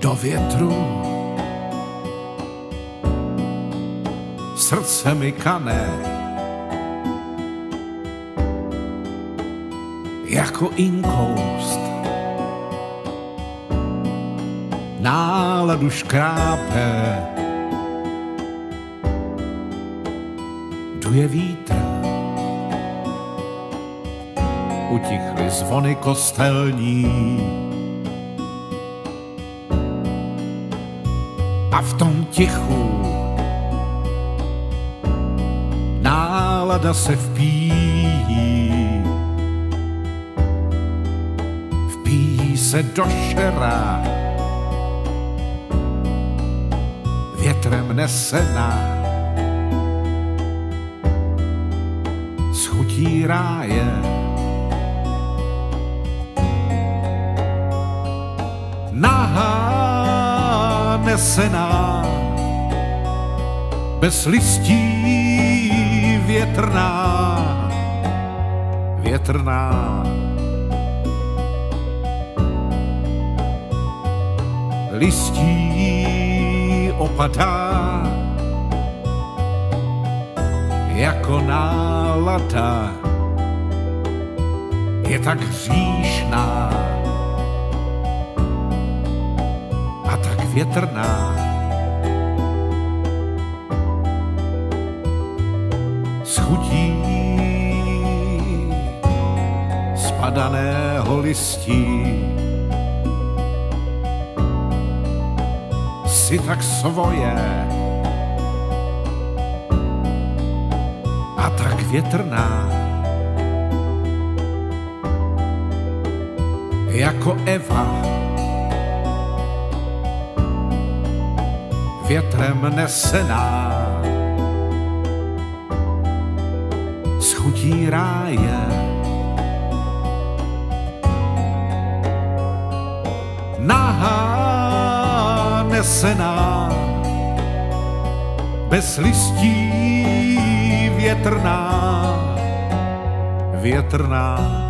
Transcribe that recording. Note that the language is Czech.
do větru. Srdce mi kane, jako inkoust. Náladu škrápe, duje vítr. Utichly zvony kostelní, a v tom tichu nálada se vpíjí. Vpíjí se do šera, větrem nesená. Schutí ráje, nahá nesená, bez listí větrná, větrná. Listí opadá, jako nálada, je tak hříšná větrná. schutí spadaného listí. Si tak svoje a tak větrná. Jako Eva větrem nesená. chutí ráje. Nahá nesená, bez listí větrná, větrná.